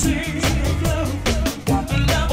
Sing, I love, I love.